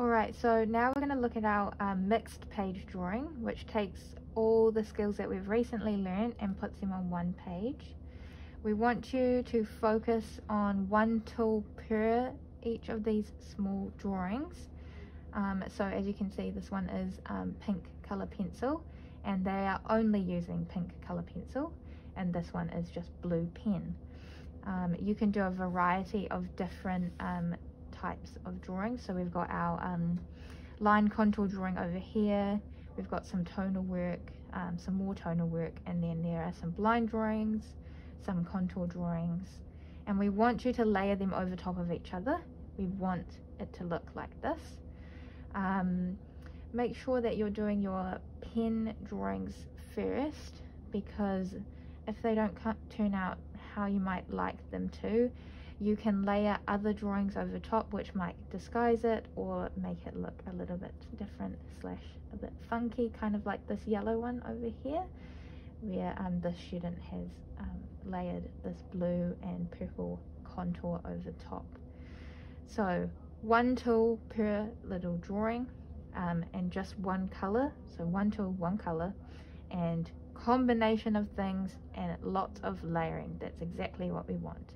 Alright, so now we're going to look at our um, mixed page drawing, which takes all the skills that we've recently learned and puts them on one page. We want you to focus on one tool per each of these small drawings. Um, so as you can see, this one is um, pink color pencil, and they are only using pink color pencil, and this one is just blue pen. Um, you can do a variety of different um, types of drawings. So we've got our um, line contour drawing over here. We've got some tonal work, um, some more tonal work, and then there are some blind drawings, some contour drawings. And we want you to layer them over top of each other. We want it to look like this. Um, make sure that you're doing your pen drawings first because if they don't turn out how you might like them to, you can layer other drawings over top which might disguise it or make it look a little bit different slash a bit funky, kind of like this yellow one over here where um, this student has um, layered this blue and purple contour over top. So one tool per little drawing um, and just one color, so one tool, one color and combination of things and lots of layering. That's exactly what we want.